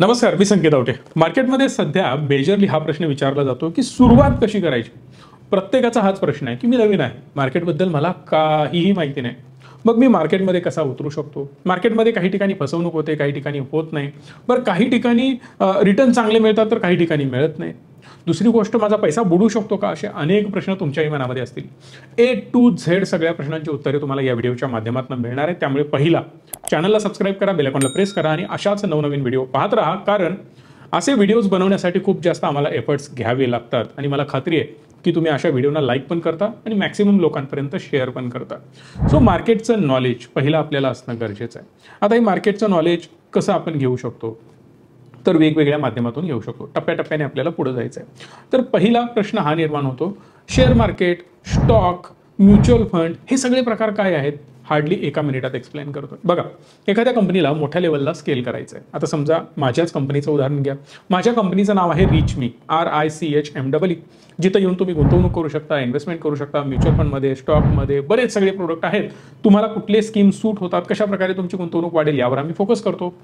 नमस्कार मी संकेत आवटे. मार्केटमध्ये सध्या मेजरली हा प्रश्न विचारला जातो की सुरुवात कशी करायची? प्रत्येकाचा हाच प्रश्न आहे की मी नवीन आहे. मार्केटबद्दल मला काहीही माहिती नाही. मग मी मार्केटमध्ये कसा उतरू शकतो? मार्केटमध्ये काही ठिकाणी फसवणूक होते काही ठिकाणी होत नाही. बरं काही ठिकाणी रिटर्न चांगले मिळतात तर काही ठिकाणी मिळत नाही. दुसरी गोष्ट माझा पैसा बुडू शकतो का? असे अनेक प्रश्न तुमच्याही मनामध्ये असतील. ए टू झेड सगळ्या प्रश्नांची उत्तरे तुम्हाला या व्हिडिओच्या माध्यमातून मिळणार आहे त्यामुळे पहिला चॅनलला सबस्क्राईब करा बेलकॉनला प्रेस करा आणि अशाच नवनवीन व्हिडिओ पाहत राहा. कारण असे व्हिडिओज बनवण्यासाठी खूप जास्त आम्हाला एफर्ट्स घ्यावे लागतात. आणि मला खात्री आहे की तुम्ही अशा व्हिडिओना लाईक पण करता आणि मॅक्सिमम लोकांपर्यंत शेअर पण करता. सो मार्केटचं नॉलेज पहिलं आपल्याला असणं गरजेचं आहे. आता हे मार्केटचं नॉलेज कसं आपण घेऊ शकतो? तर वेगवेगळ्या माध्यमातून घेऊ शकतो. टप्प्याटप्प्याने आपल्याला पुढे जायचं आहे तर पहिला प्रश्न हा निर्माण होतो. Share market stock mutual fund हे सगळे प्रकार काय आहेत? हार्डली एका मिनिटात एक्सप्लेन करतो. बघा एखाद्या कंपनीला मोठ्या लेवलला स्केल करायचं आहे आता समजा माझ्याच कंपनीचं उदाहरण घ्या. माझ्या कंपनीचं नाव आहे rich me R I C H M double E जिथं येऊन तुम्ही गुंतवणूक करू शकता इन्व्हेस्टमेंट करू शकता म्युच्युअल फंडमध्ये स्टॉकमध्ये बरेच सगळे प्रोडक्ट आहेत. तुम्हाला कुठले स्कीम सूट होतात? कशा प्रकारे तुमची गुंतवणूक वाढेल? यावर आम्ही फोकस करतो.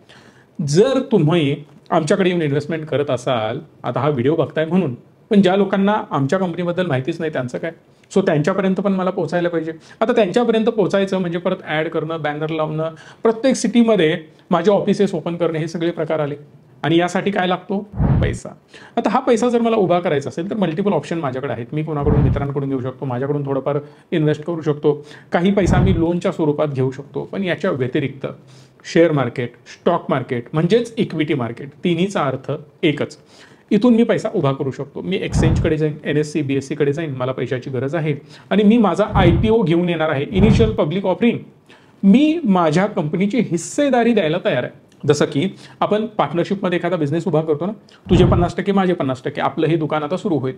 जर तुम्ही आमच्याकडे येऊन इन्व्हेस्टमेंट करत असाल आता हा व्हिडिओ बघताय म्हणून पण ज्या लोकांना आमच्या कंपनीबद्दल माहितीच नाही त्यांचं काय? सो त्यांच्यापर्यंत पण मला पोहोचायला पाहिजे. आता त्यांच्यापर्यंत पोहोचायचं म्हणजे परत ॲड करणं बॅनर लावणं प्रत्येक सिटीमध्ये माझे ऑफिसेस ओपन करणे हे सगळे प्रकार आले. आणि यासाठी काय लागतो? पैसा. आता हा पैसा जर मला उभा करायचा असेल तर मल्टिपल ऑप्शन माझ्याकडे आहेत. मी कोणाकडून मित्रांकडून घेऊ शकतो माझ्याकडून थोडंफार इन्व्हेस्ट करू शकतो. काही पैसा मी लोनच्या स्वरूपात घेऊ शकतो पण याच्या व्यतिरिक्त शेअर मार्केट स्टॉक मार्केट म्हणजेच इक्विटी मार्केट तिन्हीचा अर्थ एकच. इथून मी पैसा उभा करू शकतो. मी एक्सचेंजकडे जाईन N S C B S सीकडे जाईन मला पैशाची गरज आहे. आणि मी माझा आय पी ओ घेऊन येणार आहे. इनिशियल पब्लिक ऑफरिंग मी माझ्या कंपनीची हिस्सेदारी द्यायला तयार आहे. जसं की आपण पार्टनरशिपमध्ये एखादा बिझनेस उभा करतो ना तुझे पन्नास टक्के माझे पन्नास टक्के आपलं हे दुकान आता सुरू होईल.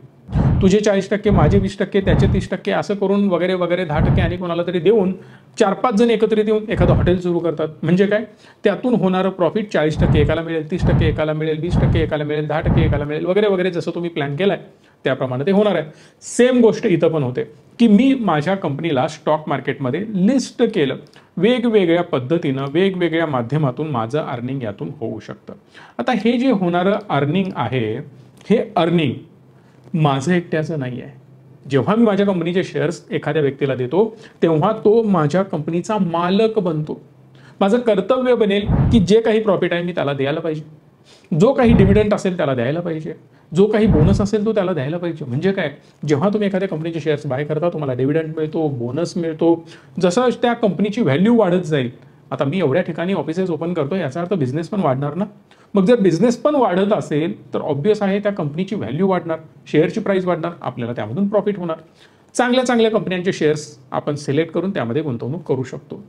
तुझे चाळीस टक्के माझे वीस टक्के त्याचे तीस टक्के असं करून वगैरे वगैरे दहा टक्के आणि कोणाला तरी देऊन चार पाच जण एकत्रित येऊन एखादं हॉटेल सुरू करतात. म्हणजे काय? त्यातून होणारं प्रॉफिट चाळीस टक्के एकाला मिळेल तीस टक्के एकाला मिळेल वीस टक्के एकाला मिळेल दहा टक्के एकाला मिळेल वगैरे वगैरे जसं तुम्ही प्लॅन केलाय त्याप्रमाणे ते होणार आहे. सेम गोष्ट इथं पण होते की मी माझ्या कंपनीला स्टॉक मार्केटमध्ये लिस्ट केलं. वेगवेगळ्या पद्धतीनं वेगवेगळ्या माध्यमातून माझं अर्निंग यातून होऊ शकतं. आता हे जे होणारं अर्निंग आहे हे अर्निंग माझं एकट्याचं नाही आहे. जेव्हा मी माझ्या कंपनीचे शेअर्स एखाद्या व्यक्तीला देतो तेव्हा तो माझ्या कंपनीचा मालक बनतो. माझं कर्तव्य बनेल की जे काही प्रॉफिट आहे मी त्याला द्यायला पाहिजे. जो काही डिव्हिडंट असेल त्याला द्यायला पाहिजे. जो काही बोनस असेल तो त्याला द्यायला पाहिजे. म्हणजे काय? जेव्हा तुम्ही एखाद्या कंपनीचे शेअर्स बाय करता तुम्हाला डिव्हिडंट मिळतो बोनस मिळतो. जसं त्या कंपनीची व्हॅल्यू वाढत जाईल. आता मी एवढ्या ठिकाणी ऑफिसेस ओपन करतो याचा अर्थ बिझनेस पण वाढणार ना? मग जर बिझनेस पण वाढत असेल तर ऑब्वियस आहे त्या कंपनीची व्हॅल्यू वाढणार शेअरची प्राईस वाढणार आपल्याला त्यामधून प्रॉफिट होणार. चांगल्या चांगल्या कंपन्यांचे शेअर्स आपण सिलेक्ट करून त्यामध्ये गुंतवणूक करू शकतो.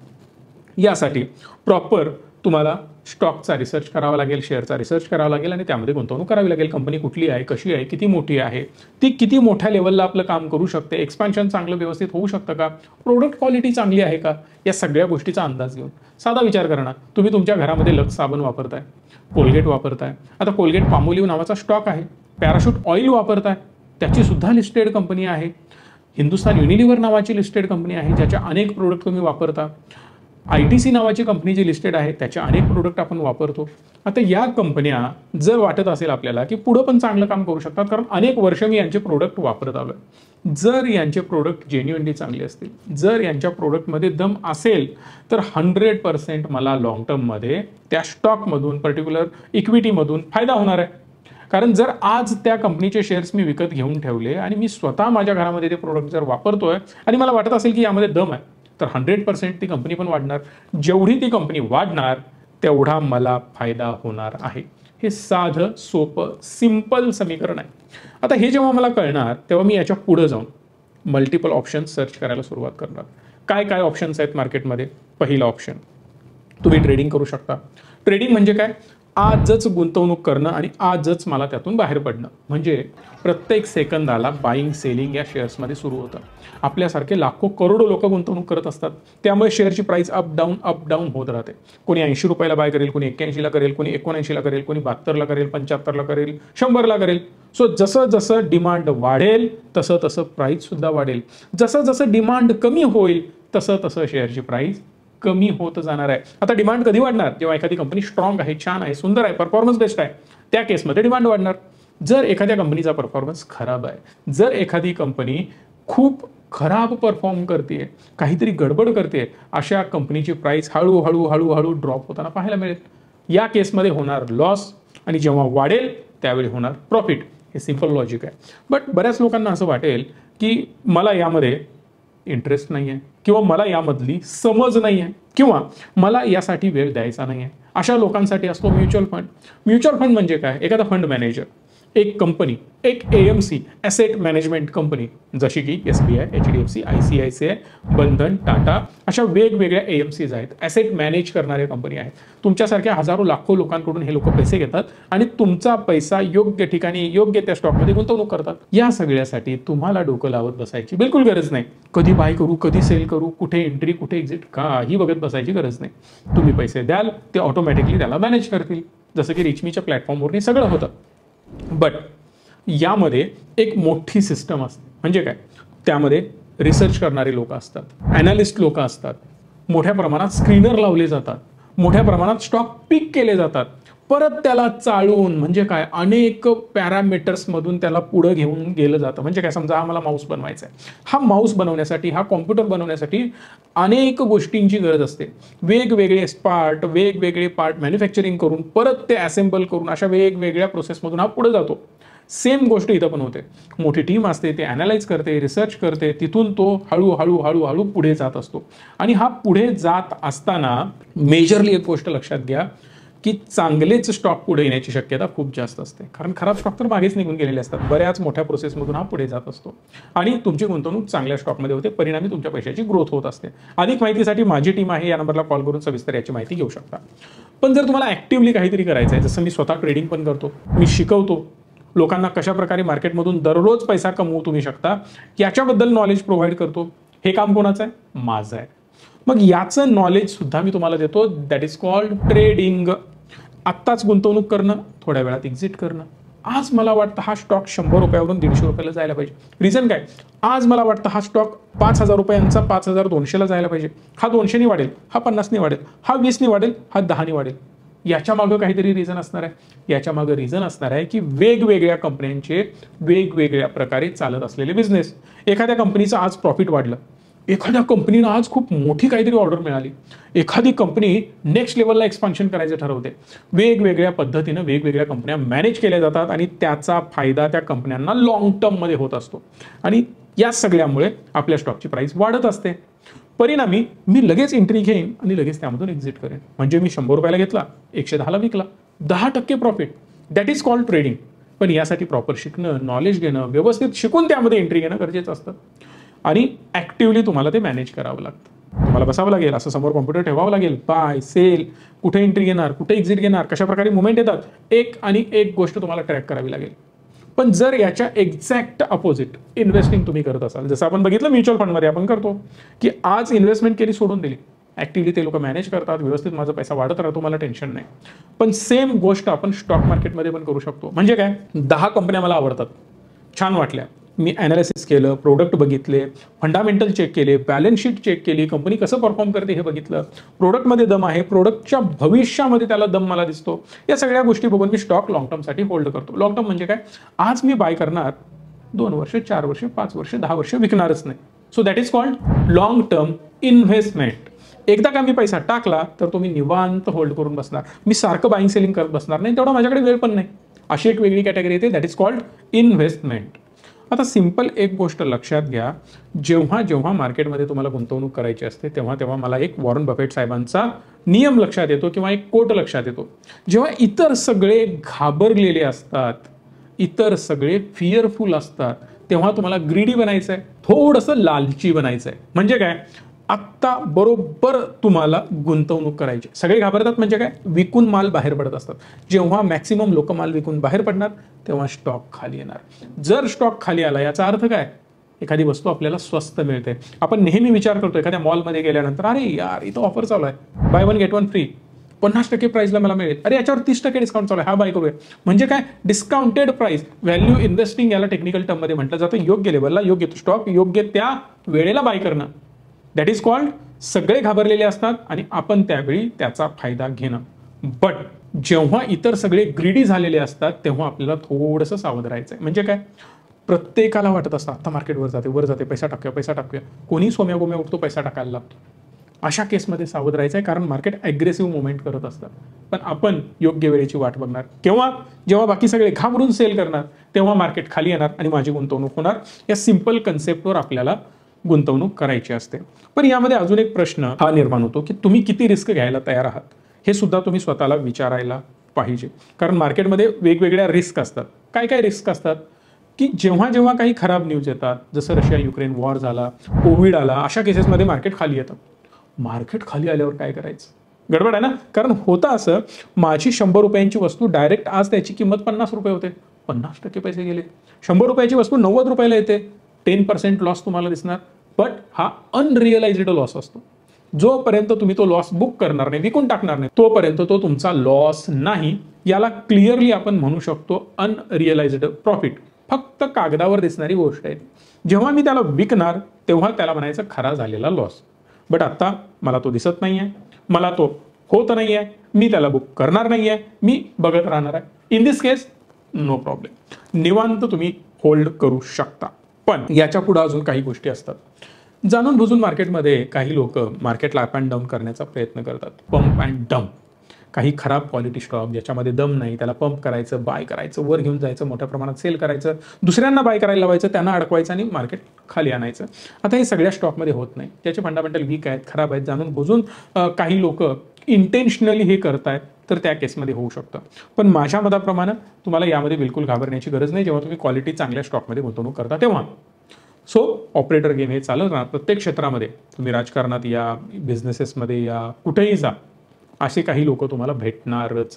यासाठी प्रॉपर तुम्हाला स्टॉकचा रिसर्च करावा लागेल शेअरचा रिसर्च करावा लागेल आणि त्यामध्ये गुंतवणूक करावी लागेल. कंपनी कुठली आहे कशी आहे किती मोठी आहे ती किती मोठ्या लेवलला आपलं काम करू शकते एक्सपान्शन चांगलं व्यवस्थित होऊ शकतं का प्रोडक्ट क्वालिटी चांगली आहे का या सगळ्या गोष्टीचा अंदाज घेऊन. साधा विचार करणार तुम्ही तुमच्या घरामध्ये लक्स साबण वापरताय कोलगेट वापरताय आता कोलगेट पामोलिव्ह नावाचा स्टॉक आहे पॅराशूट ऑइल वापरताय त्याची सुद्धा लिस्टेड कंपनी आहे. हिंदुस्तान युनिलिव्हर नावाची लिस्टेड कंपनी आहे ज्याच्या अनेक प्रोडक्ट तुम्ही वापरता. आय टी सी नावाची कंपनी जी लिस्टेड आहे त्याचे अनेक प्रोडक्ट आपण वापरतो. आता या कंपन्या जर वाटत असेल आपल्याला की पुढं पण चांगलं काम करू शकतात कारण अनेक वर्ष मी यांचे प्रोडक्ट वापरत आलो जर यांचे प्रोडक्ट जेन्युअनली चांगले असतील जर यांच्या प्रोडक्टमध्ये दम असेल तर हंड्रेड पर्सेंट मला लॉंग टर्ममध्ये त्या स्टॉकमधून पर्टिक्युलर इक्विटीमधून फायदा होणार आहे. कारण जर आज त्या कंपनीचे शेअर्स मी विकत घेऊन ठेवले आणि मी स्वतः माझ्या घरामध्ये ते प्रोडक्ट जर वापरतोय आणि मला वाटत असेल की यामध्ये दम आहे तर हंड्रेड पर्सेंट ती कंपनी पण वाढणार. जेवढी ती कंपनी वाढणार तेवढा मला फायदा होणार आहे. हे साधं सोपं सिंपल समीकरण आहे. आता हे जेव्हा मला कळणार तेव्हा मी याच्या पुढं जाऊन मल्टिपल ऑप्शन्स सर्च करायला सुरुवात करणार. काय काय ऑप्शन्स आहेत मार्केटमध्ये पहिलं ऑप्शन तुम्ही ट्रेडिंग करू शकता. ट्रेडिंग म्हणजे काय? आजच गुंतवणूक करणं आणि आजच मला त्यातून बाहेर पडणं. म्हणजे प्रत्येक सेकंदाला बाईंग सेलिंग या शेअर्समध्ये सुरू होतं. आपल्यासारखे लाखो करोडो लोक गुंतवणूक करत असतात. त्यामुळे शेअरची price up down up down होत राहते. कोणी ऐंशी रुपयाला बाय करेल कोणी एक्क्याऐंशीला करेल कोणी एकोणऐंशीला करेल कोणी बहात्तरला करेल पंच्याहत्तरला करेल शंभरला करेल. सो जसं जसं डिमांड वाढेल तसं तसं प्राईससुद्धा वाढेल. जसं जसं डिमांड कमी होईल तसं तसं शेअरची प्राईस कमी होत जाणार आहे. आता डिमांड कधी वाढणार? जेव्हा एखादी कंपनी स्ट्रॉंग आहे छान आहे सुंदर आहे परफॉर्मन्स बेस्ट आहे त्या केसमध्ये डिमांड वाढणार. जर एखाद्या कंपनीचा परफॉर्मन्स खराब आहे जर एखादी कंपनी खूप खराब परफॉर्म करते काहीतरी गडबड करते अशा कंपनीची प्राईस हळूहळू हळूहळू ड्रॉप होताना पाहायला मिळेल. या केसमध्ये होणार लॉस आणि जेव्हा वाढेल त्यावेळी होणार प्रॉफिट हे सिंपल लॉजिक आहे. बट बऱ्याच लोकांना असं वाटेल की मला यामध्ये इंटरेस्ट नाही आहे किंवा मला यामधली समज नाही आहे किंवा मला यासाठी वेळ द्यायचा नाही आहे अशा लोकांसाठी असतो म्युच्युअल फंड म्युच्युअल फंड म्हणजे काय? एखादा फंड मॅनेजर एक कंपनी एक A M C asset management company जशी की S B I H D F C I C I C I Bandhan Tata अशा वेगवेगळ्या ए एम सीज आहेत. ॲसेट मॅनेज करणाऱ्या कंपनी आहेत. तुमच्यासारख्या हजारो लाखो लोकांकडून हे लोक पैसे घेतात आणि तुमचा पैसा योग्य ठिकाणी योग्य त्या स्टॉकमध्ये गुंतवणूक करतात. या सगळ्यासाठी तुम्हाला डोकं लावत बसायची बिलकुल गरज नाही. कधी बाय करू कधी सेल करू कुठे एंट्री कुठे एक्झिट काही बघत बसायची गरज नाही. तुम्ही पैसे द्याल ते ऑटोमॅटिकली त्याला मॅनेज करतील. जसं की रिचमीच्या प्लॅटफॉर्मवरती सगळं होतं. बट यामध्ये एक मोठी सिस्टम असते. म्हणजे काय? त्यामध्ये रिसर्च करणारे लोक असतात. ॲनालिस्ट लोक असतात. मोठ्या प्रमाणात स्क्रीनर लावले जातात. मोठ्या प्रमाणात स्टॉक पिक केले जातात. परत त्याला चाळून म्हणजे काय? अनेक पॅरामीटर्समधून त्याला पुढं घेऊन गेलं जातं. म्हणजे काय? समजा हा मला माऊस बनवायचा आहे हा माऊस बनवण्यासाठी हा कॉम्प्युटर बनवण्यासाठी अनेक गोष्टींची गरज असते. वेगवेगळे पार्ट वेगवेगळे पार्ट मॅन्युफॅक्चरिंग करून परत ते असेंबल करून अशा वेगवेगळ्या प्रोसेसमधून हा पुढे जातो. सेम गोष्ट इथं पण होते. मोठी टीम असते ते अनालाइज करते रिसर्च करते तिथून तो हळूहळू हळूहळू पुढे जात असतो. आणि हा पुढे जात असताना मेजरली एक गोष्ट लक्षात घ्या. की चांगलेच स्टॉक पुढे येण्याची शक्यता खूप जास्त असते. कारण खराब स्टॉक तर मागेच निघून गेलेले असतात. बऱ्याच मोठ्या प्रोसेसमधून हा पुढे जात असतो. आणि तुमची गुंतवणूक चांगल्या स्टॉकमध्ये होते. परिणामी तुमच्या पैशाची ग्रोथ होत असते. अधिक माहितीसाठी माझी टीम आहे. या नंबरला कॉल करून सविस्तर याची माहिती घेऊ शकता. पण जर तुम्हाला ॲक्टिव्हली काहीतरी करायचं आहे जसं मी स्वतः ट्रेडिंग पण करतो मी शिकवतो लोकांना कशा प्रकारे मार्केटमधून दररोज पैसा कमवू तुम्ही शकता याच्याबद्दल नॉलेज प्रोव्हाइड करतो. हे काम कोणाचं आहे? माझं आहे. मग याचं नॉलेज सुद्धा मी तुम्हाला देतो. दॅट इज कॉल्ड ट्रेडिंग आत्ताच गुंतवणूक करणं थोड्या वेळात एक्झिट करणं. आज मला वाटतं हा स्टॉक शंभर रुपयावरून दीडशे रुपयाला जायला पाहिजे. रिझन काय? आज मला वाटतं हा स्टॉक पाच हजार रुपयांचा पाच हजार दोनशेला जायला पाहिजे. हा दोनशेनी वाढेल हा पन्नासनी वाढेल हा वीसनी वाढेल हा दहानी वाढेल. याच्या मागं काहीतरी रिझन असणार आहे. याच्या मागं रिझन असणार आहे की वेगवेगळ्या कंपन्यांचे वेगवेगळ्या प्रकारे चालत असलेले बिझनेस एखाद्या कंपनीचं आज प्रॉफिट वाढलं. एखाद्या कंपनीनं आज खूप मोठी काहीतरी ऑर्डर मिळाली. एखादी कंपनी नेक्स्ट लेवलला एक्सपान्शन करायचं ठरवते. वेगवेगळ्या पद्धतीनं वेगवेगळ्या कंपन्या मॅनेज केल्या जातात आणि त्याचा फायदा त्या कंपन्यांना लॉंग टर्ममध्ये होत असतो. आणि या सगळ्यामुळे आपल्या स्टॉकची प्राइस वाढत असते. परिणामी मी लगेच एंट्री घेईन आणि लगेच त्यामधून एक्झिट करेन. म्हणजे मी शंभर रुपयाला घेतला एकशे दहाला विकला दहा टक्के profit that is called trading पण यासाठी प्रॉपर शिकणं नॉलेज घेणं व्यवस्थित शिकून त्यामध्ये एंट्री घेणं गरजेचं असतं. आणि ॲक्टिव्हली तुम्हाला ते मॅनेज करावं लागतं. तुम्हाला बसावं लागेल असं समोर कॉम्प्युटर ठेवावं लागेल. बाय सेल कुठे एंट्री घेणार कुठे एक्झिट घेणार कशा प्रकारे मुवमेंट येतात एक आणि एक गोष्ट तुम्हाला ट्रॅक करावी लागेल. पण जर याच्या एक्झॅक्ट अपोजिट इन्व्हेस्टिंग तुम्ही करत असाल जसं आपण बघितलं म्युच्युअल फंडमध्ये आपण करतो की आज इन्व्हेस्टमेंट केली सोडून दिली. ॲक्टिव्हली ते लोक मॅनेज करतात व्यवस्थित माझा पैसा वाढत राहतो मला टेन्शन नाही. पण सेम गोष्ट आपण स्टॉक मार्केटमध्ये पण करू शकतो. म्हणजे काय? दहा कंपन्या मला आवडतात. छान वाटल्या. मी ॲनालिसिस केलं प्रोडक्ट बघितले फंडामेंटल चेक केले बॅलन्स शीट चेक केली कंपनी कसं परफॉर्म करते हे बघितलं. प्रोडक्टमध्ये दम आहे प्रोडक्टच्या भविष्यामध्ये त्याला दम मला दिसतो. या सगळ्या गोष्टी बघून मी स्टॉक लॉंग टर्मसाठी होल्ड करतो. लॉंग टर्म म्हणजे काय? आज मी बाय करणार दोन वर्ष चार वर्ष पाच वर्ष दहा वर्ष विकणारच नाही. So that is called long term investment एकदा का मी पैसा टाकला तर तो मी निवांत होल्ड करून बसणार. मी सारखं बाईंग सेलिंग करत बसणार नाही तेवढा माझ्याकडे वेळ पण नाही. अशी एक वेगळी कॅटेगरी येते दॅट इज कॉल्ड इन्व्हेस्टमेंट आता सिंपल एक गोष्ट लक्षात घ्या. जेव्हा जेव्हा मार्केटमध्ये तुम्हाला गुंतवणूक करायची असते तेव्हा तेव्हा मला एक वॉरन बफेट साहेबांचा नियम लक्षात येतो किंवा एक कोट लक्षात येतो. जेव्हा इतर सगळे घाबरलेले असतात इतर सगळे फिअरफुल असतात तेव्हा तुम्हाला ग्रीडी बनायचं आहे थोडंसं लालची बनायचं आहे म्हणजे काय? आत्ता बरोबर तुम्हाला गुंतवणूक करायची. सगळे घाबरतात म्हणजे काय? विकून माल बाहेर पडत असतात. जेव्हा मॅक्सिमम लोक माल विकून बाहेर पडणार तेव्हा स्टॉक खाली येणार. जर स्टॉक खाली आला याचा अर्थ काय? एखादी वस्तू आपल्याला स्वस्त मिळते. आपण नेहमी विचार करतो एखाद्या मॉलमध्ये गेल्यानंतर अरे यार इथं ऑफर चालू आहे. Buy one get one free पन्नास टक्के प्राईसला मला मिळेल. अरे याच्यावर तीस टक्के डिस्काउंट चालू आहे. हा बाय करूया. म्हणजे काय? डिस्काउंटेड प्राईस व्हॅल्यू इन्व्हेस्टिंग याला टेक्निकल टर्ममध्ये म्हटलं जातं. योग्य लेवलला योग्य. स्टॉक योग्य त्या वेळेला बाय करणं. दॅट इज कॉल्ड सगळे घाबरलेले असतात आणि आपण त्यावेळी त्याचा फायदा घेणं. बट जेव्हा इतर सगळे ग्रीडी झालेले असतात तेव्हा आपल्याला थोडंसं सावध राहायचं आहे म्हणजे काय? प्रत्येकाला वाटत असतं आता मार्केटवर जाते वर जाते पैसा टाकूया पैसा टाकूया. कोणी सोम्या गोम्या उठतो पैसा टाकायला लागतो. अशा केसमध्ये सावध राहायचं आहे कारण मार्केट ॲग्रेसिव्ह मुवमेंट करत असतात पण आपण योग्य वेळेची वाट बघणार. केव्हा? जेव्हा बाकी सगळे घाबरून सेल करणार तेव्हा मार्केट खाली येणार आणि माझी गुंतवणूक होणार. या सिंपल कन्सेप्टवर आपल्याला गुंतवणूक करायची असते. पण यामध्ये अजून एक प्रश्न हा निर्माण होतो की तुम्ही किती रिस्क घ्यायला तयार आहात? हे सुद्धा तुम्ही स्वतःला विचारायला पाहिजे. कारण मार्केटमध्ये वेगवेगळ्या रिस्क असतात. काय काय रिस्क असतात? की जेव्हा जेव्हा काही खराब न्यूज येतात जसं रशिया युक्रेन वॉर झाला कोविड आला अशा केसेसमध्ये मार्केट खाली येतं. मार्केट खाली आल्यावर काय करायचं? गडबड आहे ना? कारण होतं असं माझी शंभर रुपयांची वस्तू डायरेक्ट आज त्याची किंमत पन्नास रुपये होते. पन्नास टक्के पैसे गेले. शंभर रुपयाची वस्तू नव्वद रुपयाला येते. टेन पर्सेंट लॉस तुम्हाला दिसणार. बट हा अनरिअलायझेड लॉस असतो. जोपर्यंत तुम्ही तो लॉस बुक करणार नाही विकून टाकणार नाही तोपर्यंत तो तुमचा लॉस नाही. याला क्लिअरली आपण म्हणू शकतो अनरिअलाइज्ड प्रॉफिट फक्त कागदावर दिसणारी गोष्ट आहे. जेव्हा मी त्याला विकणार तेव्हा त्याला म्हणायचं खरा झालेला लॉस बट आत्ता मला तो दिसत नाही आहे मला तो होत नाही आहे मी त्याला बुक करणार नाही आहे मी बघत राहणार आहे. In this case no problem निवांत तुम्ही होल्ड करू शकता. पण याच्यापुढे अजून काही गोष्टी असतात. जाणून बुजून मार्केटमध्ये काही लोक मार्केटला अप अँड डाऊन करण्याचा प्रयत्न करतात. पंप अँड डम्प काही खराब क्वालिटी स्टॉक ज्याच्यामध्ये दम नाही त्याला पंप करायचं बाय करायचं वर घेऊन जायचं मोठ्या प्रमाणात सेल करायचं दुसऱ्यांना बाय करायला लावायचं त्यांना अडकवायचं आणि मार्केट खाली आणायचं. आता हे सगळ्या स्टॉकमध्ये होत नाही. त्याचे फंडामेंटल वीक आहेत खराब आहेत. जाणून बुजून काही लोक इंटेन्शनली हे करतायत. तर त्या केसमध्ये होऊ शकतं. पण माझ्या मताप्रमाणे तुम्हाला यामध्ये बिलकुल घाबरण्याची गरज नाही. जेव्हा तुम्ही क्वालिटी चांगल्या स्टॉकमध्ये गुंतवणूक करता तेव्हा. सो ऑपरेटर गेम हे चालत राहणार प्रत्येक क्षेत्रामध्ये तुम्ही राजकारणात या बिझनेसेसमध्ये या कुठेही जा असे काही लोक तुम्हाला भेटणारच.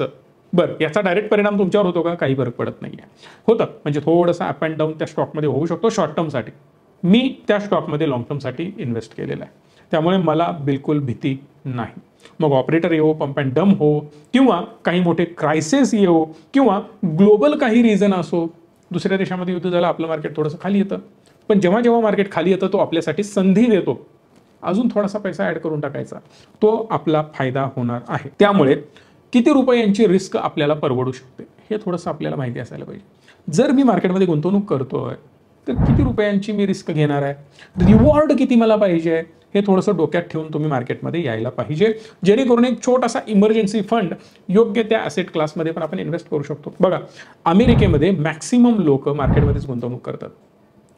बरं याचा डायरेक्ट परिणाम तुमच्यावर होतो का? काही फरक पडत नाही आहे होतं. म्हणजे थोडंसं अप अँड डाऊन त्या स्टॉकमध्ये होऊ शकतो. शॉर्ट टर्मसाठी मी त्या स्टॉकमध्ये लॉंग टर्मसाठी इन्व्हेस्ट केलेला आहे. त्यामुळे मला बिलकुल भीती नाही. मग ऑपरेटर येऊ पंप अँड डम हो किंवा काही मोठे क्रायसिस येऊ किंवा ग्लोबल काही रिझन असो दुसऱ्या देशामध्ये युद्ध झालं आपलं मार्केट थोडंसं खाली येतं. पण जेव्हा जेव्हा मार्केट खाली येतं तो आपल्यासाठी संधी देतो. अजून थोडासा पैसा ऍड करून टाकायचा. तो आपला फायदा होणार आहे. त्यामुळे किती रुपयांची रिस्क आपल्याला परवडू शकते हे थोडंसं आपल्याला माहिती असायला पाहिजे. जर मी मार्केटमध्ये गुंतवणूक करतोय तर किती रुपयांची मी रिस्क घेणार आहे? रिवॉर्ड किती मला पाहिजे? हे थोडंसं डोक्यात ठेवून तुम्ही मार्केटमध्ये यायला पाहिजे. जेणेकरून एक छोटासा इमर्जन्सी फंड योग्य त्या असेट क्लासमध्ये पण आपण इन्व्हेस्ट करू शकतो. बघा अमेरिकेमध्ये मॅक्सिमम लोक मार्केटमध्येच गुंतवणूक करतात.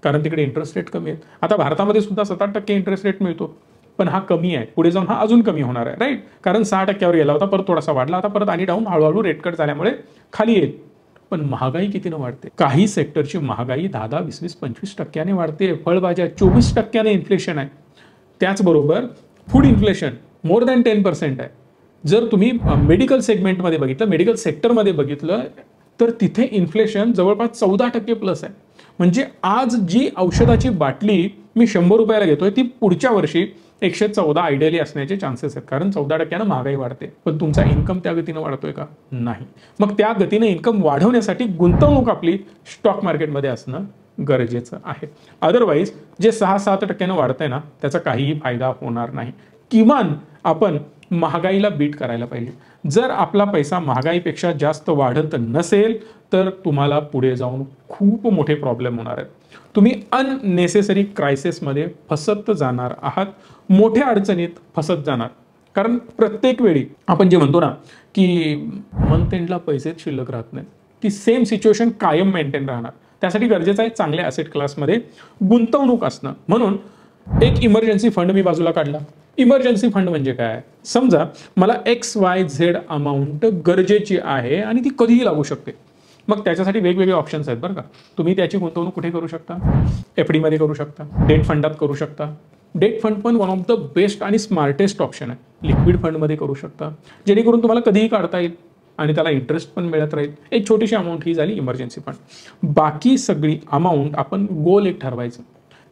कारण तिकडे इंटरेस्ट रेट कमी आहेत. आता भारतामध्ये सुद्धा सात आठ टक्के इंटरेस्ट रेट मिळतो. पण हा कमी आहे. पुढे जाऊन हा अजून कमी होणार आहे राईट कारण सहा टक्क्यावर गेला होता परत थोडासा वाढला. आता परत आणि डाऊन हळूहळू रेट कट झाल्यामुळे खाली येईल. पण महागाई कितीनं वाढते? काही सेक्टरची महागाई दहा दहा वीस वीस पंचवीस टक्क्याने वाढते. फळभाज्या चोवीस टक्क्याने इन्फ्लेशन आहे. त्याचबरोबर food inflation more than ten percent आहे. जर तुम्ही मेडिकल सेगमेंटमध्ये बघितलं मेडिकल सेक्टरमध्ये बघितलं तर तिथे इन्फ्लेशन जवळपास चौदा टक्के प्लस आहे. म्हणजे आज जी औषधाची बाटली मी शंभर रुपयाला घेतोय ती पुढच्या वर्षी एकशे चौदा आयडियली असण्याचे चान्सेस आहेत. कारण चौदा टक्क्यानं महागाई वाढते. पण तुमचा इन्कम त्या गतीनं वाढतोय का? नाही. मग त्या गतीनं इन्कम वाढवण्यासाठी गुंतवणूक आपली स्टॉक मार्केटमध्ये असणं गरजेचं आहे. अदरवाईज जे सहा सात टक्क्यानं वाढतंय ना त्याचा काहीही फायदा होणार नाही. किमान आपण महागाईला बीट करायला पाहिजे. जर आपला पैसा महागाईपेक्षा जास्त वाढत नसेल तर तुम्हाला पुढे जाऊन खूप मोठे प्रॉब्लेम होणार आहेत. तुम्ही अननेसेसरी क्रायसिसमध्ये फसत जाणार आहात. मोठ्या अडचणीत फसत जाणार. कारण प्रत्येक वेळी आपण जे म्हणतो ना की मंथ एंडला पैसेच शिल्लक राहत नाहीत. ती सेम सिच्युएशन कायम मेंटेन राहणार. त्यासाठी गरजेचं आहे चांगल्या ॲसेट क्लासमध्ये गुंतवणूक असणं. म्हणून एक इमर्जन्सी फंड मी बाजूला काढला. इमर्जन्सी फंड म्हणजे काय? समजा मला एक्स वाय झेड अमाऊंट गरजेची आहे आणि ती कधीही लागू शकते. मग त्याच्यासाठी वेगवेगळे ऑप्शन्स आहेत बरं का. तुम्ही त्याची गुंतवणूक कुठे करू शकता? एफ डीमध्ये करू शकता. डेट फंडात करू शकता. डेट फंड पण वन ऑफ द बेस्ट आणि स्मार्टेस्ट ऑप्शन आहे. लिक्विड फंडमध्ये करू शकता. जेणेकरून तुम्हाला कधीही काढता येईल. आणि त्याला इंटरेस्ट पण मिळत राहील. एक छोटीशी अमाऊंट ही झाली इमर्जन्सी फंड बाकी सगळी अमाऊंट आपण गोल एक ठरवायचं.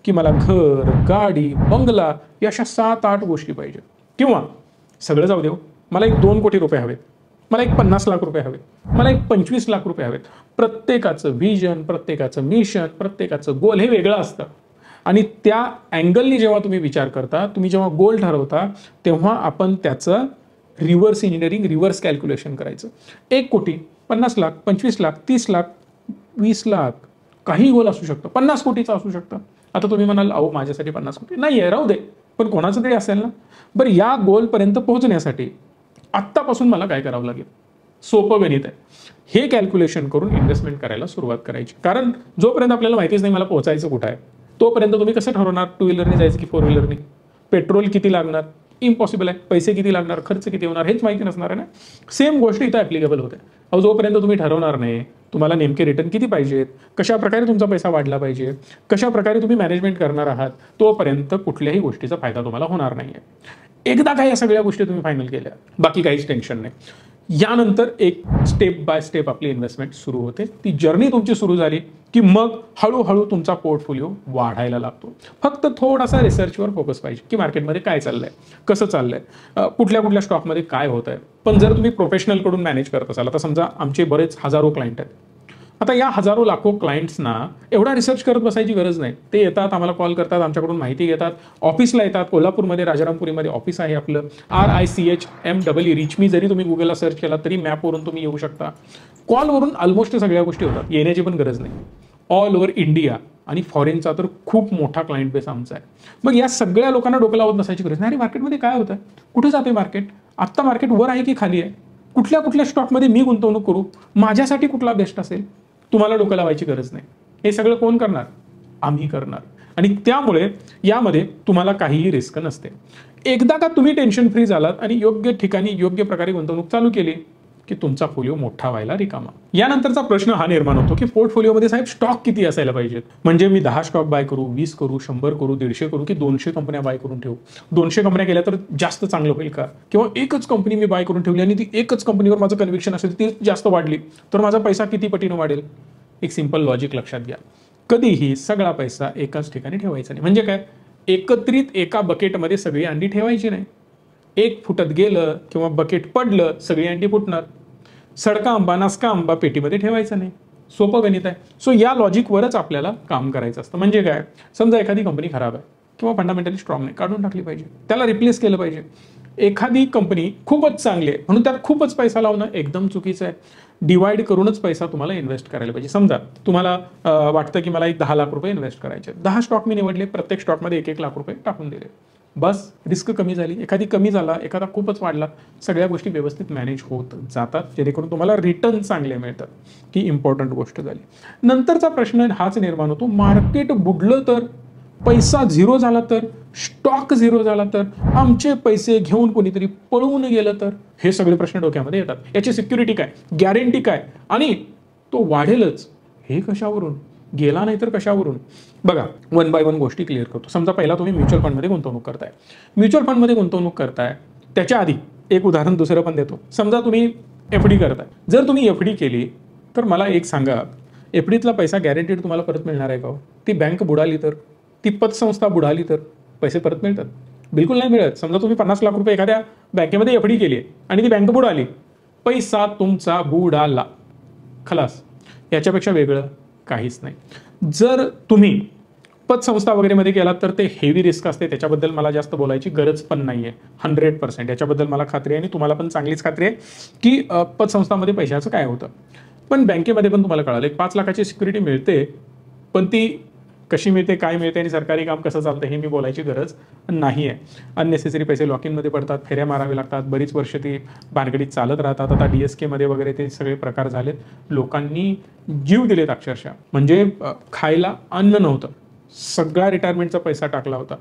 की मला घर गाडी बंगला या अशा सात आठ गोष्टी पाहिजे किंवा सगळं जाऊ देऊ मला एक दोन कोटी रुपये हवेत. मला एक पन्नास लाख रुपये हवेत. मला एक पंचवीस लाख रुपये हवेत. प्रत्येकाचं व्हिजन प्रत्येकाचं मिशन प्रत्येकाचं गोल हे वेगळं असतं. आणि त्या अँगलनी जेव्हा तुम्ही विचार करता तुम्ही जेव्हा गोल ठरवता तेव्हा आपण त्याचं रिव्हर्स इंजिनिअरिंग रिव्हर्स कॅल्क्युलेशन करायचं. एक कोटी पन्नास लाख पंचवीस लाख तीस लाख वीस लाख काही गोल असू शकतं. पन्नास कोटीचं असू शकतं. आता तुम्ही म्हणाल अहो माझ्यासाठी पन्नास कोटी. नाही आहे राहू दे. पण कोणाचं तरी असेल ना. बरं या गोलपर्यंत पोहोचण्यासाठी आत्तापासून मला काय करावं लागेल? सोपं गणित आहे. हे कॅल्क्युलेशन करून इन्व्हेस्टमेंट करायला सुरुवात करायची. कारण जोपर्यंत आपल्याला माहितीच नाही मला पोहोचायचं कुठं आहे तोपर्यंत तुम्ही कसं ठरवणार? टू व्हीलरने जायचं की फोर व्हीलरने? पेट्रोल किती लागणार? इम्पॉसिबल आहे. पैसे किती लागणार खर्च किती होणार हेच माहिती नसणार आहे ना. सेम गोष्ट इथं ॲप्लिकेबल होते. अहो जोपर्यंत तुम्ही ठरवणार नाही तुम्हाला नेमके रिटर्न किती पाहिजेत कशा प्रकारे तुमचा पैसा वाढला पाहिजे कशा प्रकारे तुम्ही मॅनेजमेंट करणार आहात तोपर्यंत कुठल्याही गोष्टीचा फायदा तुम्हाला होणार नाही आहे एकदा काही या सगळ्या गोष्टी तुम्ही फायनल केल्या. बाकी काहीच टेन्शन नाही. यानंतर एक स्टेप बाय स्टेप आपली इन्व्हेस्टमेंट सुरू होते. ती जर्नी तुमची सुरू झाली की मग हळूहळू तुमचा पोर्टफोलिओ वाढायला लागतो. फक्त थोडासा रिसर्चवर फोकस पाहिजे की मार्केटमध्ये काय चाललंय कसं चाललंय कुठल्या कुठल्या स्टॉकमध्ये काय होत आहे पण जर तुम्ही प्रोफेशनलकडून मॅनेज करत असाल आता समजा आमचे बरेच हजारो क्लायंट आहेत. आता या हजारो लाखो क्लायंट्सना एवढा रिसर्च करत बसायची गरज नाही. ते येतात आम्हाला कॉल करतात आमच्याकडून माहिती घेतात. ऑफिसला येतात कोल्हापूरमध्ये राजारामपुरीमध्ये ऑफिस आहे आपलं. R I C H M double E Richmee जरी तुम्ही गुगलला सर्च केला तरी मॅपवरून तुम्ही येऊ शकता. कॉलवरून ऑलमोस्ट सगळ्या गोष्टी होतात. येण्याची पण गरज नाही. ऑल ओव्हर इंडिया आणि फॉरेनचा तर खूप मोठा क्लायंट बेस आमचा आहे. मग या सगळ्या लोकांना डोकं लावत नसायची गरज नाही. आणि मार्केटमध्ये काय होतं? कुठे जाते मार्केट आत्ता मार्केट वर आहे की खाली आहे? कुठल्या कुठल्या स्टॉकमध्ये मी गुंतवणूक करू? माझ्यासाठी कुठला बेस्ट असेल? तुम्हाला डोकं लावायची गरज नाही. हे सगळं कोण करणार? आम्ही करणार. आणि त्यामुळे यामध्ये तुम्हाला काहीही रिस्क नसते. एकदा का तुम्ही टेन्शन फ्री झालात आणि योग्य ठिकाणी योग्य प्रकारे गुंतवणूक चालू केली की तुमचा फोलिओ मोठा व्हायला रिकामा. यानंतरचा प्रश्न हा निर्माण होतो की पोर्टफोलिओमध्ये साहेब स्टॉक किती असायला पाहिजेत? म्हणजे मी दहा स्टॉक बाय करू वीस करू शंभर करू दीडशे करू की दोनशे कंपन्या बाय करून ठेवू? दोनशे कंपन्या केल्या तर जास्त चांगलं होईल का? किंवा एकच कंपनी मी बाय करून ठेवली आणि ती एकच कंपनीवर माझं कन्व्हिक्शन असेल ती जास्त वाढली तर माझा पैसा किती पटीनं वाढेल? एक सिंपल लॉजिक लक्षात घ्या. कधीही सगळा पैसा एकाच ठिकाणी ठेवायचा नाही. म्हणजे काय? एकत्रित एका बकेटमध्ये सगळी अंडी ठेवायची नाही. एक फुटत गेलं किंवा बकेट पडलं सगळी अंडी फुटणार. सडका आंबा नासका आंबा पेटीमध्ये ठेवायचा नाही. सोपं गणित आहे. सो या लॉजिकवरच आपल्याला काम करायचं असतं. म्हणजे काय? समजा एखादी कंपनी खराब आहे किंवा फंडामेंटली स्ट्रॉंग नाही काढून टाकली पाहिजे. त्याला रिप्लेस केलं पाहिजे. एखादी कंपनी खूपच चांगली आहे म्हणून त्यात खूपच पैसा लावणं एकदम चुकीचं आहे. डिवाइड करूनच पैसा तुम्हाला इन्व्हेस्ट करायला पाहिजे. समजा तुम्हाला वाटतं की मला एक दहा लाख रुपये इन्व्हेस्ट करायचे दहा स्टॉक मी निवडले प्रत्येक स्टॉकमध्ये एक एक लाख रुपये टाकून दिले. बस रिस्क कमी झाली. एखादी कमी झाला एखादा खूपच वाढला सगळ्या गोष्टी व्यवस्थित मॅनेज होत जातात. जेणेकरून तुम्हाला रिटर्न चांगले मिळतात. ही इम्पॉर्टंट गोष्ट झाली. नंतरचा प्रश्न हाच निर्माण होतो. मार्केट बुडलं तर पैसा झिरो झाला तर स्टॉक झिरो झाला तर आमचे पैसे घेऊन कोणीतरी पळवून गेलं तर? हे सगळे प्रश्न डोक्यामध्ये येतात. याची सिक्युरिटी काय? गॅरंटी काय? आणि तो वाढेलच. हे कशावरून? गेला नाही तर कशावरून? बघा वन बाय वन गोष्टी क्लिअर करतो. समजा पहिला तुम्ही म्युच्युअल फंडमध्ये गुंतवणूक करताय. म्युच्युअल फंडमध्ये गुंतवणूक करताय. त्याच्या आधी एक उदाहरण दुसरं पण देतो. समजा तुम्ही एफ डी करताय. जर तुम्ही एफ डी केली तर मला एक सांगा. एफ डीतला पैसा गॅरंटीड तुम्हाला परत मिळणार आहे का हो? ती बँक बुडाली तर? ती पतसंस्था बुडाली तर पैसे परत मिळतात. बिलकुल नाही मिळत. समजा तुम्ही पन्नास लाख रुपये एखाद्या बँकेमध्ये एफ डी केली आहे आणि ती बँक बुडाली. पैसा तुमचा बुडाला. खलास. याच्यापेक्षा वेगळं काहीच नाही. जर तुम्ही पतसंस्था वगैरेमध्ये गेलात तर ते हेवी रिस्क असते. त्याच्याबद्दल मला जास्त बोलायची गरज पण नाही आहे हंड्रेड पर्सेंट याच्याबद्दल मला खात्री आहे आणि तुम्हाला पण चांगलीच खात्री आहे की पतसंस्थामध्ये पैशाचं काय होतं. पण बँकेमध्ये पण तुम्हाला कळालं. एक पाच लाखाची सिक्युरिटी मिळते पण ती कशी मिळते काय मिळते आणि सरकारी काम कसं चालतं हे मी बोलायची गरज नाही आहे अननेसेसरी पैसे लॉकिनमध्ये पडतात फेऱ्या मारावे लागतात बरीच वर्ष ती भानगडीत चालत राहतात. आता डी एस केमध्ये वगैरे ते सगळे प्रकार झालेत. लोकांनी जीव दिलेत अक्षरशः. म्हणजे खायला अन्न नव्हतं. सगळा रिटायरमेंटचा पैसा टाकला होता.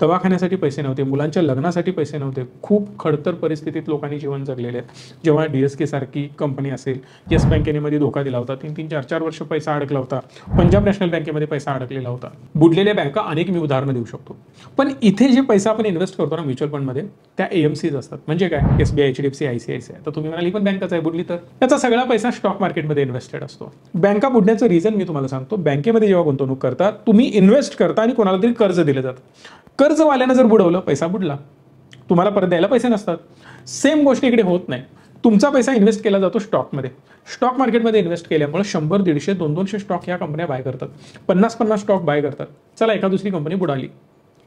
दवाखान्यासाठी पैसे नव्हते मुलांच्या लग्नासाठी पैसे नव्हते. खूप खडतर परिस्थितीत लोकांनी जीवन जगलेले आहेत. जेव्हा डी एस के सारखी कंपनी असेल येस बँकेने मध्ये धोका दिला होता. तीन तीन चार चार वर्ष पैसा अडकला होता. पंजाब नॅशनल बँकेमध्ये पैसा अडकलेला होता. बुडलेल्या बँका अनेक मी उदाहरणं देऊ शकतो. पण इथे जे पैसा आपण इन्व्हेस्ट करतो ना म्युच्युअल फंडमध्ये त्या एएमसीज असतात. म्हणजे काय? S B I H D F C I C I C I तर तुम्ही म्हणाली पण बँकच आहे बुडली तर? त्याचा सगळा पैसा स्टॉक मार्केटमध्ये इन्व्हेस्टेड असतो. बँका बुडण्याचं रिझन मी तुम्हाला सांगतो. बँकेमध्ये जेव्हा गुंतवणूक करता तुम्ही इन्व्हेस्ट करता आणि कोणाला तरी कर्ज दिलं जातं. कर्जवाल्यानं जर बुडवलं पैसा बुडला. तुम्हाला परत द्यायला पैसे नसतात. सेम गोष्ट इकडे होत नाही. तुमचा पैसा इन्व्हेस्ट केला जातो स्टॉकमध्ये स्टॉक मार्केटमध्ये इन्व्हेस्ट केल्यामुळे शंभर दीडशे दोन दोनशे स्टॉक ह्या कंपन्या बाय करतात. पन्नास पन्नास स्टॉक बाय करतात. चला एका दुसरी कंपनी बुडाली.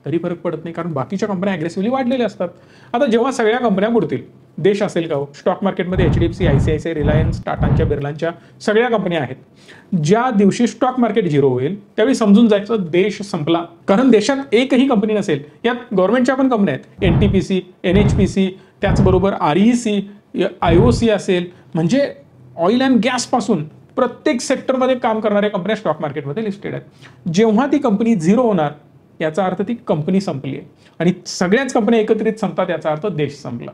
तरी फरक पडत नाही कारण बाकीच्या कंपन्या अग्रेसिव्हली वाढलेल्या असतात. आता जेव्हा सगळ्या कंपन्या बुडतील देश असेल का हो स्टॉक मार्केटमध्ये H D F C I C I C I Reliance टाटांच्या बिर्लांच्या सगळ्या कंपन्या आहेत. ज्या दिवशी स्टॉक मार्केट झिरो होईल त्यावेळी समजून जायचं देश संपला. कारण देशात एकही कंपनी नसेल यात गव्हर्नमेंटच्या पण कंपन्या आहेत. N T P C N H P C त्याचबरोबर R E C I O C असेल. म्हणजे ऑइल अँड गॅसपासून प्रत्येक सेक्टरमध्ये काम करणाऱ्या कंपन्या स्टॉक मार्केटमध्ये लिस्टेड आहेत. जेव्हा ती कंपनी झिरो होणार याचा अर्थ ती कंपनी संपली आहे. आणि सगळ्याच कंपन्या एकत्रित संपतात याचा अर्थ देश संपला.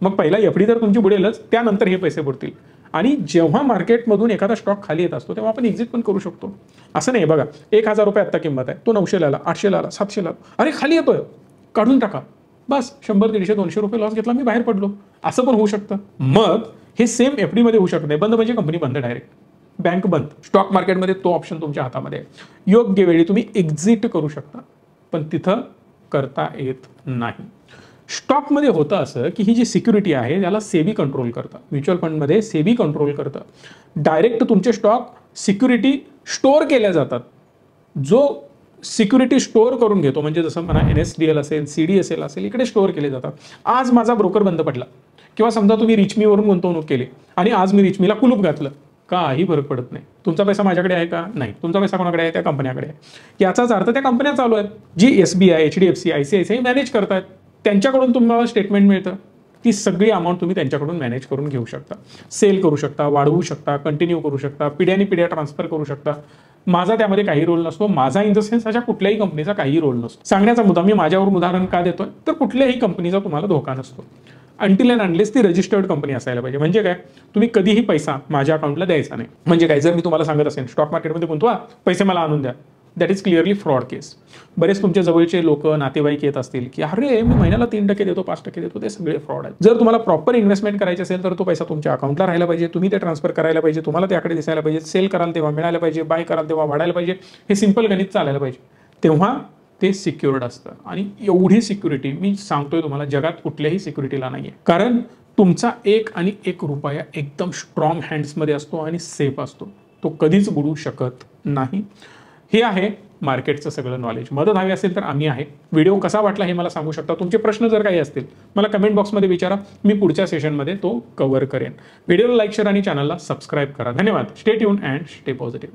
मग पहिला एफ डी तर तुमची बुडेलच त्यानंतर हे पैसे बुडतील. आणि जेव्हा मार्केटमधून एखादा स्टॉक खाली येत असतो तेव्हा आपण एक्झिट पण करू शकतो. असं नाही बघा एक हजार रुपये आत्ता किंमत आहे. तो नऊशेला आला आठशेला आला सातशेला आला अरे खाली येतोय. काढून टाका. बस शंभर दीडशे दोनशे रुपये लॉस घेतला मी बाहेर पडलो. असं पण होऊ शकतं. मग हे सेम एफमध्ये होऊ शकत नाही. बंद म्हणजे कंपनी बंद डायरेक्ट बँक बंद. स्टॉक मार्केटमध्ये तो ऑप्शन तुमच्या हातामध्ये आहे. योग्य वेळी तुम्ही एक्झिट करू शकता. पण तिथं करता येत नाही. स्टॉकमध्ये होतं असं की ही जी सिक्युरिटी आहे त्याला सेबी कंट्रोल करतं. म्युच्युअल फंडमध्ये सेबी कंट्रोल करतं. डायरेक्ट तुमचे स्टॉक सिक्युरिटी स्टोअर केल्या जातात. जो सिक्युरिटी स्टोअर करून घेतो म्हणजे जसं म्हणा एन एस डी एल असेल सी डी एस एल असेल इकडे स्टोअर केले जातात. आज माझा ब्रोकर बंद पडला. किंवा समजा तुम्ही रिचमीवरून गुंतवणूक केली आणि आज मी रिचमीला कुलूप घातलं. काही फरक पडत नाही. तुमचा पैसा माझ्याकडे आहे का? नाही. तुमचा पैसा कोणाकडे आहे? त्या कंपन्याकडे आहे. याचाच अर्थ त्या कंपन्या चालू आहेत जी S B I H D F C I C I C I manage करतायत त्यांच्याकडून तुम्हाला स्टेटमेंट मिळतं. ती सगळी अमाऊंट तुम्ही त्यांच्याकडून मॅनेज करून घेऊ शकता. सेल करू शकता वाढवू शकता कंटिन्यू करू शकता पिढ्याने पिढ्या ट्रान्सफर करू शकता. माझा त्यामध्ये काही रोल नसतो. माझा इन द सेन्स अशा कुठल्याही कंपनीचा काही रोल नसतो. सांगण्याचा मुद्दा मी माझ्यावर उदाहरण का देतोय? तर कुठल्याही कंपनीचा तुम्हाला धोका नसतो. अंटिल अँड अनलेस ती रजिस्टर्ड कंपनी असायला पाहिजे. म्हणजे काय? तुम्ही कधीही पैसा माझ्या अकाउंटला द्यायचा नाही. म्हणजे काय? जर मी तुम्हाला सांगत असेल स्टॉक मार्केटमध्ये गुंतवा पैसे मला आणून द्या. That is clearly fraud case बरेच तुमच्या जवळचे लोक नातेवाईक येत असतील की अरे मी महिन्याला तीन टक्के देतो पाच टक्के देतो. ते सगळे फ्रॉड आहेत. जर तुम्हाला प्रॉपर इन्व्हेस्टमेंट करायचे असेल तर तो पैसा तुमच्या अकाउंटला राहायला पाहिजे. तुम्ही ते ट्रान्सफर करायला पाहिजे. तुम्हाला त्याकडे दिसायला पाहिजे. सेल कराल तेव्हा मिळायला पाहिजे. बाय कराल तेव्हा वाढायला पाहिजे. हे सिंपल गणित चालायला पाहिजे. तेव्हा ते सिक्युर्ड असतं. आणि एवढी सिक्युरिटी मी सांगतोय तुम्हाला जगात कुठल्याही सिक्युरिटीला नाही आहे कारण तुमचा एक आणि एक रुपया एकदम स्ट्रॉंग हँड्समध्ये असतो आणि सेफ असतो. तो कधीच बुडू शकत नाही. हे आहे मार्केटचं सगळं नॉलेज मदत हवी असेल तर आम्ही आहे. व्हिडिओ कसा वाटला हे मला सांगू शकता. तुमचे प्रश्न जर काही असतील मला कमेंट बॉक्समध्ये विचारा. मी पुढच्या सेशनमध्ये तो कव्हर करेन. व्हिडिओला लाईक शेअर आणि चॅनलला सबस्क्राईब करा. धन्यवाद. Stay tune and stay positive